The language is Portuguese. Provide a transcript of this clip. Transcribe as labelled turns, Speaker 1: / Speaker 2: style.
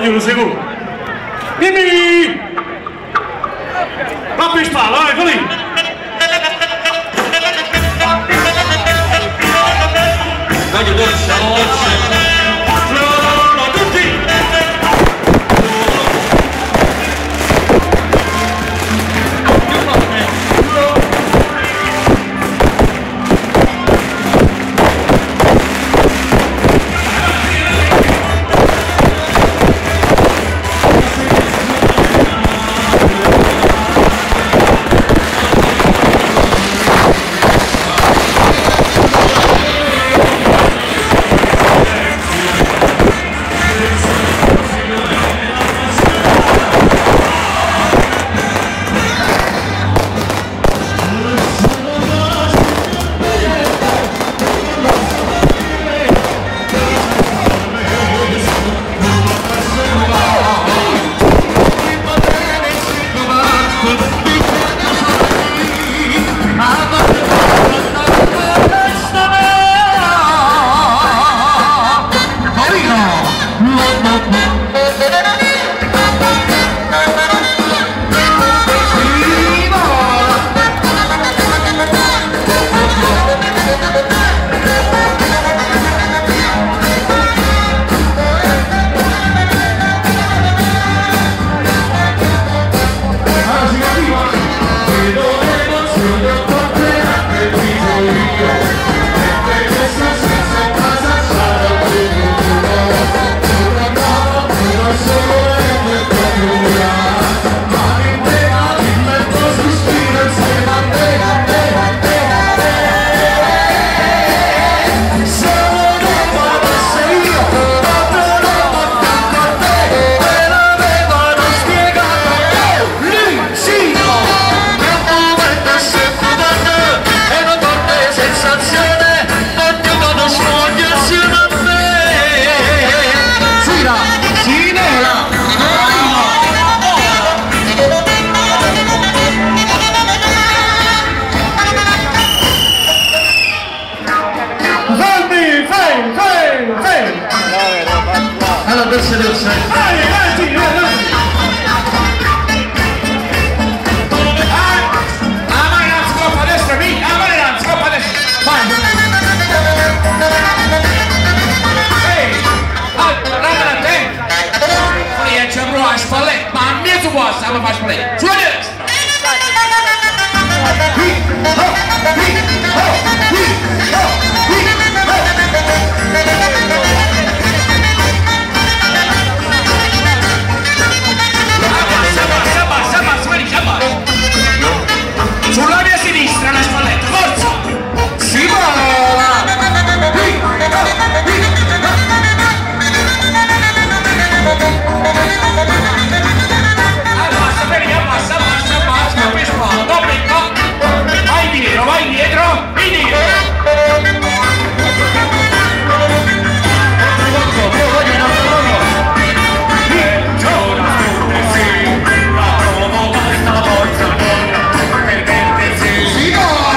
Speaker 1: no segundo. Mimi! Papis para lá, vai ali!
Speaker 2: Listen up, son.